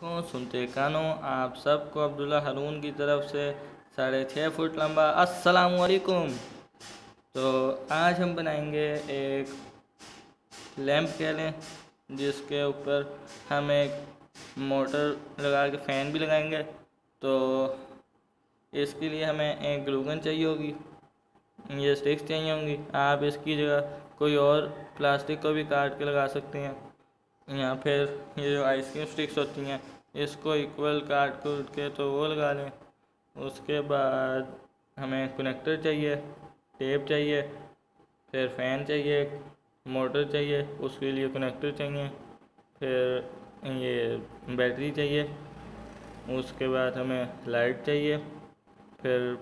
सुनते कानो आप सबको अब्दुल्ला हारून की तरफ़ से साढ़े छः फुट लंबा। अस्सलाम वालेकुम तो आज हम बनाएँगे एक लैंप कह लें, जिसके ऊपर हम एक मोटर लगा के फ़ैन भी लगाएँगे। तो इसके लिए हमें एक ग्लूगन चाहिए होगी, ये स्टिक्स चाहिए होंगी। आप इसकी जगह कोई और प्लास्टिक को भी काट के लगा सकते हैं। या फिर ये जो आइसक्रीम स्टिक्स होती हैं, इसको इक्वल काट कूट के तो वो लगा लें। उसके बाद हमें कनेक्टर चाहिए टेप चाहिए, फिर फ़ैन चाहिए मोटर चाहिए, उसके लिए कनेक्टर चाहिए, फिर ये बैटरी चाहिए, उसके बाद हमें लाइट चाहिए, फिर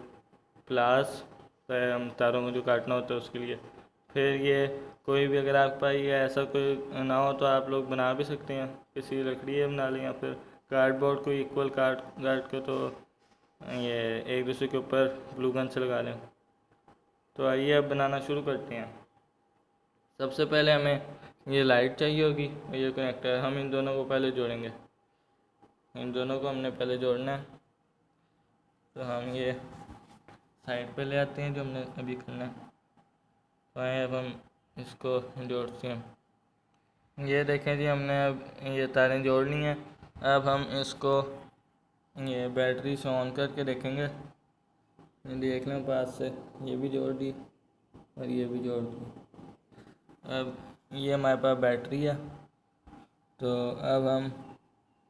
प्लास हम तारों को जो काटना होता है उसके लिए। फिर ये कोई भी अगर आपके पास ये ऐसा कोई ना हो तो आप लोग बना भी सकते हैं। किसी लकड़ी है बना लें या फिर कार्डबोर्ड को इक्वल कार्ड काट के तो ये एक दूसरे के ऊपर ग्लू गन से लगा लें। तो आइए अब बनाना शुरू करते हैं। सबसे पहले हमें ये लाइट चाहिए होगी, ये कनेक्टर हम इन दोनों को पहले जोड़ेंगे। इन दोनों को हमने पहले जोड़ना है। तो हम ये साइड पे ले आते हैं जो हमने अभी करना है। तो अब हम इसको जोड़ते हैं ये देखें जी, हमने अब ये तारें जोड़ ली हैं। अब हम इसको ये बैटरी से ऑन करके देखेंगे। देख लें, पास से ये भी जोड़ दी और ये भी जोड़ दी। अब ये हमारे पास बैटरी है तो अब हम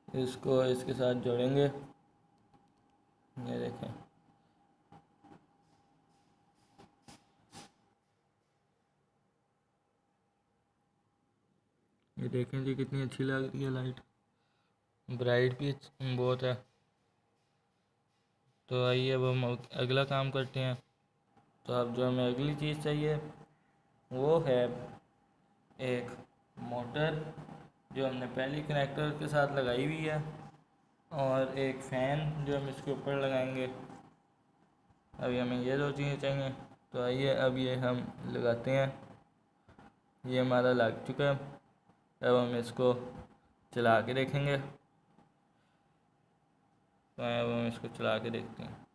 इसको इसके साथ जोड़ेंगे। ये देखें। ये देखें जी, कितनी अच्छी लग रही है लाइट ब्राइट भी बहुत है। तो आइए अब हम अगला काम करते हैं। तो अब जो हमें अगली चीज़ चाहिए, वो है एक मोटर जो हमने पहली कनेक्टर के साथ लगाई हुई है और एक फ़ैन जो हम इसके ऊपर लगाएँगे। अभी हमें ये दो चीज़ें चाहिए। तो आइए अब ये हम लगाते हैं। ये हमारा लग चुका है। अब हम इसको चला के देखेंगे। तो अब हम इसको चला के देखते हैं।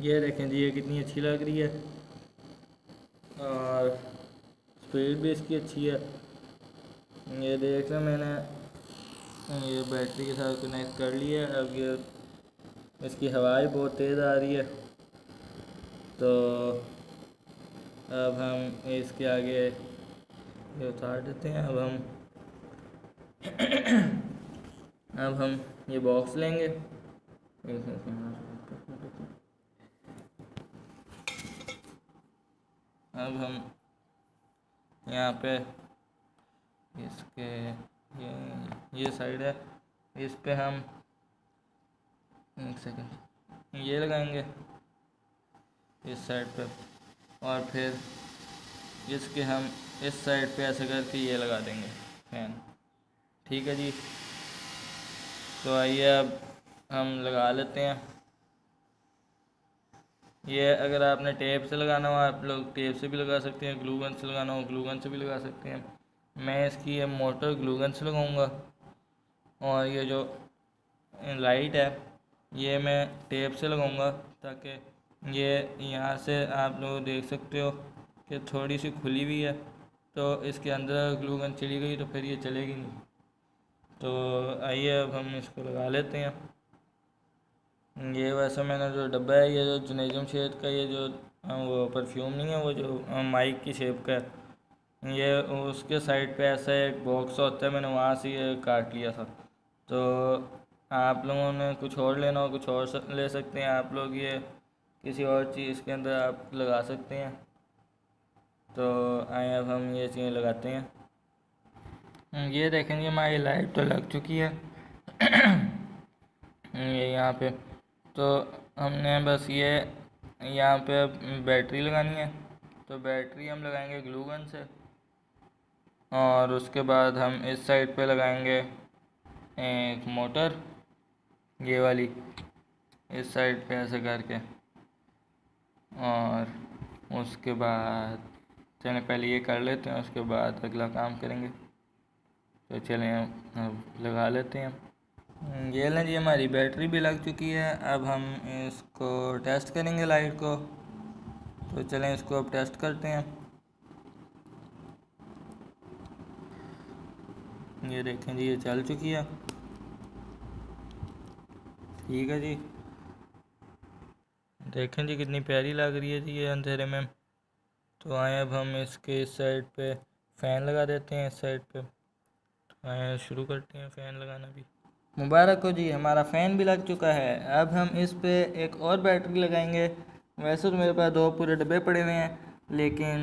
ये देखें जी, ये कितनी अच्छी लग रही है। और स्पीड भी इसकी अच्छी है। ये देख लें मैंने, ये बैटरी के साथ कनेक्ट कर लिया है। अब ये, इसकी हवाएँ बहुत तेज़ आ रही है। तो अब हम इसके आगे ये उतार देते हैं। अब हम अब हम ये बॉक्स लेंगे। अब हम यहाँ पे इसके ये ये साइड है। इस पे हम एक सेकंड ये लगाएँगे इस साइड पे। और फिर इसके हम इस साइड पे ऐसे करके ये लगा देंगे फ़ैन ठीक है जी। तो आइए अब हम लगा लेते हैं। ये अगर आपने टेप से लगाना हो, आप लोग टेप से भी लगा सकते हैं, ग्लूगन से लगाना हो, ग्लूगन से भी लगा सकते हैं। मैं इसकी ये मोटर ग्लूगन से लगाऊँगा। और ये जो लाइट है, ये मैं टेप से लगाऊँगा ताकि ये यहाँ से आप लोग देख सकते हो कि थोड़ी सी खुली हुई है। तो इसके अंदर ग्लूगन चली गई तो फिर ये चलेगी नहीं। तो आइए अब हम इसको लगा लेते हैं। ये वैसे मैंने जो डब्बा है, ये जो जनेजम शेड का, ये जो वो परफ्यूम नहीं है, वो जो माइक की शेप का है। ये उसके साइड पे ऐसा एक बॉक्स होता है, मैंने वहाँ से ये काट लिया था। तो आप लोगों ने कुछ और लेना हो, कुछ और ले सकते हैं। आप लोग ये किसी और चीज़ के अंदर आप लगा सकते हैं। तो आए अब हम ये चीज़ें लगाते हैं। ये देखेंगे हमारी लाइट तो लग चुकी है। ये यहाँ पे। तो हमने बस ये, यहाँ पे बैटरी लगानी है। तो बैटरी हम लगाएँगे ग्लूगन से। और उसके बाद हम इस साइड पे लगाएँगे एक मोटर, ये वाली, इस साइड पे ऐसे करके। और उसके बाद चलें पहले ये कर लेते हैं, उसके बाद अगला काम करेंगे। तो चलें, अब लगा लेते हैं। ये लें जी, हमारी बैटरी भी लग चुकी है। अब हम इसको टेस्ट करेंगे लाइट को। तो चलें, इसको अब टेस्ट करते हैं। ये देखें जी, ये चल चुकी है। ठीक है जी। देखें जी, कितनी प्यारी लग रही है जी ये अंधेरे में। तो आए, अब हम इसके इस साइड पे फ़ैन लगा देते हैं, इस साइड पे। शुरू करते हैं फ़ैन लगाना भी। मुबारक हो जी, हमारा फ़ैन भी लग चुका है। अब हम इस पे एक और बैटरी लगाएँगे। वैसे तो मेरे पास दो पूरे डब्बे पड़े हुए हैं, लेकिन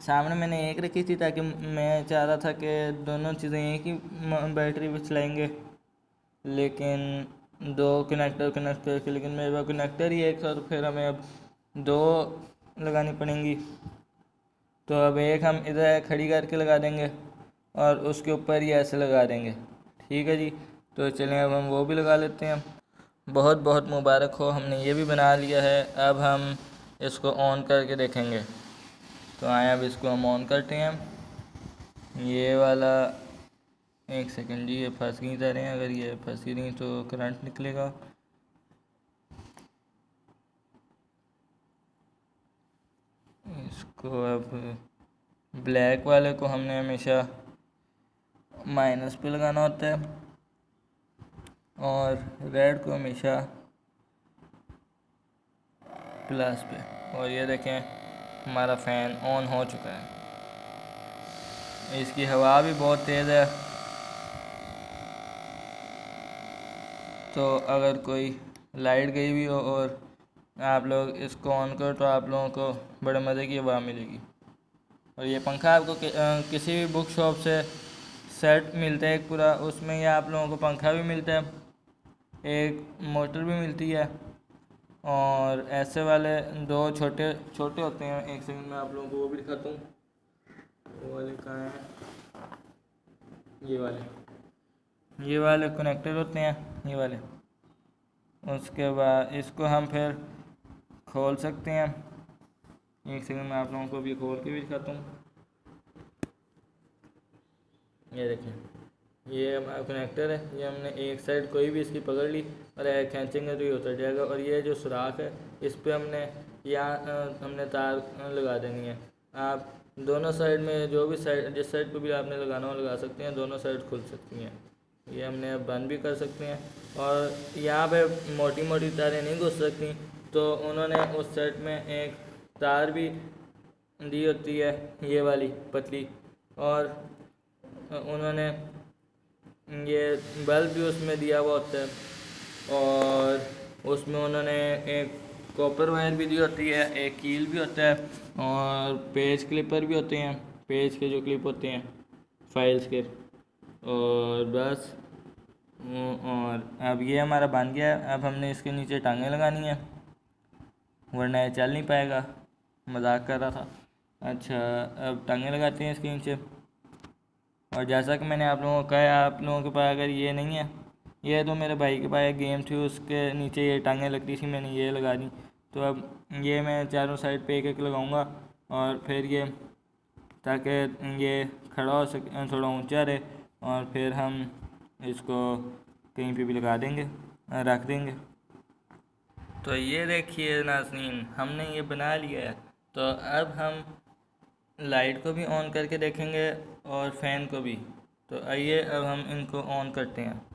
सामने मैंने एक रखी थी ताकि मैं चाह रहा था कि दोनों चीज़ें एक ही बैटरी पर चलाएँगे। लेकिन दो कनेक्टर कनेक्ट करके लेकिन मेरे पास कनेक्टर ही एक था तो फिर हमें अब दो लगानी पड़ेंगी। तो अब एक हम इधर खड़ी करके लगा देंगे। और उसके ऊपर ये ऐसे लगा देंगे। ठीक है जी तो चलें अब हम वो भी लगा लेते हैं। बहुत बहुत मुबारक हो, हमने ये भी बना लिया है। अब हम इसको ऑन करके देखेंगे। तो आए अब इसको हम ऑन करते हैं। ये वाला, एक सेकंड जी, ये फंस गई जा रहे हैं। अगर ये फंस गई तो करंट निकलेगा। इसको अब ब्लैक वाले को हमने हमेशा माइनस पे लगाना होता है और रेड को हमेशा प्लस पे। और ये देखें हमारा फ़ैन ऑन हो चुका है। इसकी हवा भी बहुत तेज़ है। तो अगर कोई लाइट गई भी हो और आप लोग इसको ऑन करो तो आप लोगों को बड़े मज़े की हवा मिलेगी। और ये पंखा आपको कि, आ, किसी भी बुक शॉप से सेट मिलता है एक पूरा, उसमें ये आप लोगों को पंखा भी मिलता है, एक मोटर भी मिलती है, और ऐसे वाले दो छोटे छोटे होते हैं, एक सेकंड में आप लोगों को वो भी दिखाता हूँ। वो वाले कहाँ हैं? ये वाले। ये वाले कनेक्टर होते हैं, ये वाले। उसके बाद इसको हम फिर खोल सकते हैं। एक सेकंड में आप लोगों को भी खोल के भी दिखाता हूँ। ये देखें। ये हमारा कनेक्टर है, ये हमने एक साइड कोई भी इसकी पकड़ ली, और खींचेंगे तो ये उतर जाएगा, और ये जो सुराख है, इस पर हमने यहाँ हमने तार लगा देनी है। आप दोनों साइड में जो भी साइड जिस साइड पे भी आपने लगाना हो लगा सकते हैं, दोनों साइड खुल सकती हैं। ये हमने बंद भी कर सकते हैं, और यहाँ पे मोटी मोटी तारें नहीं घुस सकती तो उन्होंने उस सेट में एक तार भी दी होती है, ये वाली पतली, और उन्होंने ये बल्ब भी उसमें दिया हुआ होता है और उसमें उन्होंने एक कॉपर वायर भी दी होती है, एक कील भी होता है और पेज क्लिपर भी होते हैं पेज के जो क्लिप होते हैं फाइल्स के। और बस और अब ये हमारा बन गया है, अब हमने इसके नीचे टांगें लगानी है, वरना ये चल नहीं पाएगा। मज़ाक कर रहा था। अच्छा अब टांगे लगाते हैं इसके नीचे। और जैसा कि मैंने आप लोगों को कहा, आप लोगों के पास अगर ये नहीं है, ये तो मेरे भाई के पास एक गेम थी, उसके नीचे ये टांगें लगती थी, मैंने ये लगा दी। तो अब ये मैं चारों साइड पे एक एक लगाऊँगा और फिर ये, ताकि ये खड़ा हो सके, थोड़ा ऊँचा रहे और फिर हम इसको कहीं पे भी लगा देंगे, रख देंगे। तो ये देखिए नाजनीन हमने ये बना लिया है। तो अब हम लाइट को भी ऑन करके देखेंगे और फ़ैन को भी। तो आइए, अब हम इनको ऑन करते हैं।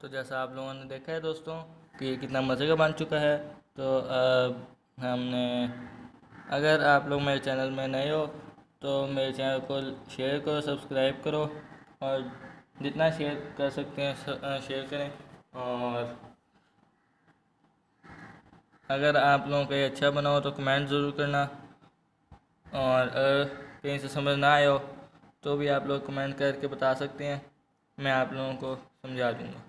तो जैसा आप लोगों ने देखा है दोस्तों कि ये कितना मज़े का बन चुका है। तो अब हमने, अगर आप लोग मेरे चैनल में नए हो तो मेरे चैनल को शेयर करो, सब्सक्राइब करो और जितना शेयर कर सकते हैं शेयर करें और अगर आप लोगों को ये अच्छा बना हो तो कमेंट ज़रूर करना और अगर कहीं से समझ ना आए हो तो भी आप लोग कमेंट करके बता सकते हैं। मैं आप लोगों को समझा दूँगा।